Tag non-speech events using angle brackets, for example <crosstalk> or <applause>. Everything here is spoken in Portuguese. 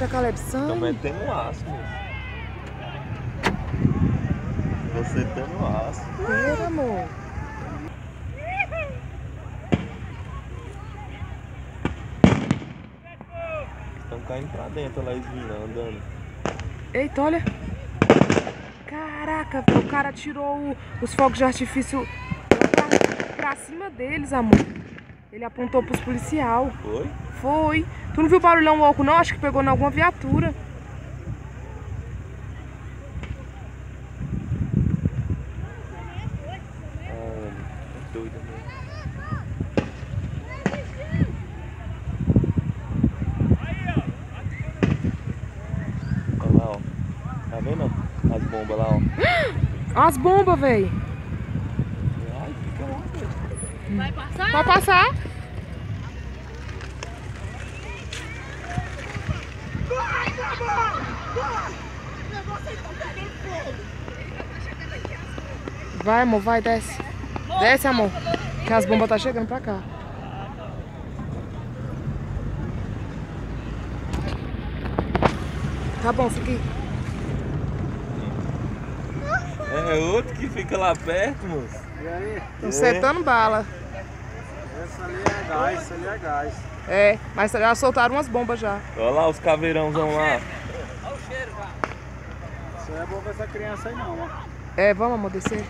Era Caleb Tô sangue? metendo aço, moço. Você tendo aço. Pera, amor. Estão caindo pra dentro lá, Esvina, andando. Eita, olha. Caraca, o cara tirou o- os fogos de artifício pra, pra cima deles, amor. Ele apontou pros policial. Foi? Foi. Tu não viu barulhão louco, não? Acho que pegou em alguma viatura. É lá, ó. Tá vendo? As bombas lá, ó. <gasps> As bombas, velho. Velho. Vai passar? Vai passar? Vai, amor, vai, desce. Desce, amor. Que as bombas tá chegando pra cá. Tá bom, fica aí. É outro que fica lá perto, moço. E aí? Tô setando bala. Essa ali é gás, essa ali é gás. É, mas já soltaram umas bombas já. Olha lá os caveirãozão lá. Aí é bom pra essa criança aí não, ó. É, vamos, amor, descer.